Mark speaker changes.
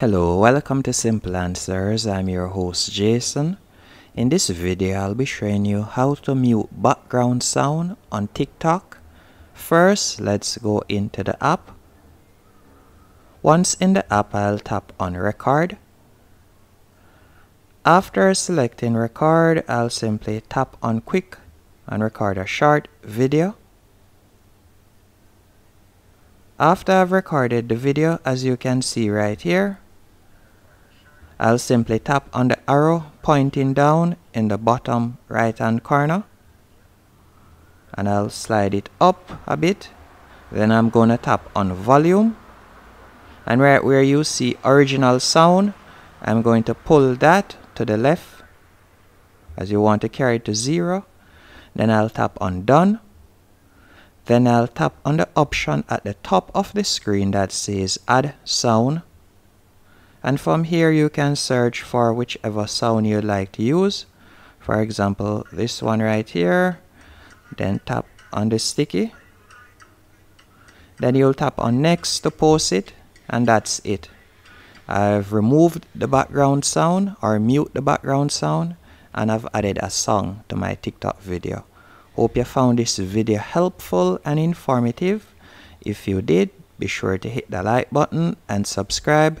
Speaker 1: Hello, welcome to Simple Answers. I'm your host Jason. In this video, I'll be showing you how to mute background sound on TikTok. First, let's go into the app. Once in the app, I'll tap on record. After selecting record, I'll simply tap on quick and record a short video. After I've recorded the video, as you can see right here, I'll simply tap on the arrow pointing down in the bottom right hand corner. And I'll slide it up a bit. Then I'm going to tap on volume. And right where you see original sound I'm going to pull that to the left as you want to carry it to zero. Then I'll tap on done. Then I'll tap on the option at the top of the screen that says add sound and from here you can search for whichever sound you'd like to use. For example this one right here. Then tap on the sticky. Then you'll tap on next to post it and that's it. I've removed the background sound or mute the background sound and I've added a song to my TikTok video. Hope you found this video helpful and informative. If you did, be sure to hit the like button and subscribe